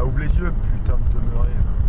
Bah ouvre les yeux, putain de demeuré. Euh.